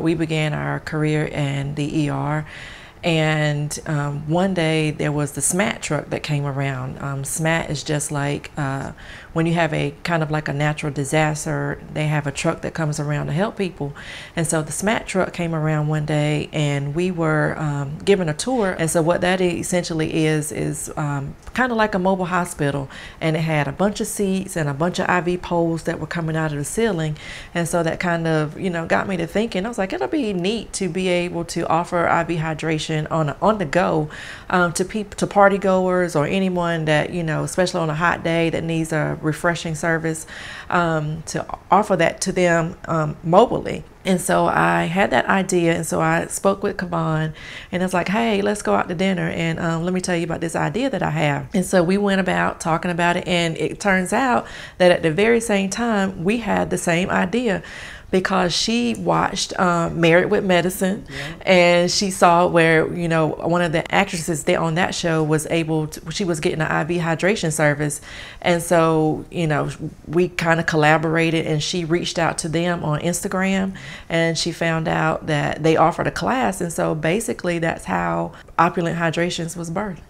We began our career in the ER and um, one day there was the SMAT truck that came around. Um, SMAT is just like uh, when you have a kind of like a natural disaster, they have a truck that comes around to help people. And so the SMAT truck came around one day and we were um, given a tour. And so what that essentially is, is um, kind of like a mobile hospital. And it had a bunch of seats and a bunch of IV poles that were coming out of the ceiling. And so that kind of, you know, got me to thinking, I was like, it'll be neat to be able to offer IV hydration on on the go um, to people to party goers or anyone that you know, especially on a hot day that needs a refreshing service, um, to offer that to them um, mobilely. And so I had that idea, and so I spoke with Kavan, and it's like, hey, let's go out to dinner, and um, let me tell you about this idea that I have. And so we went about talking about it, and it turns out that at the very same time, we had the same idea because she watched um, Married with Medicine, yeah. and she saw where you know one of the actresses there on that show was able to, she was getting an IV hydration service, and so you know we kind of collaborated, and she reached out to them on Instagram, and she found out that they offered a class, and so basically that's how Opulent Hydrations was birthed.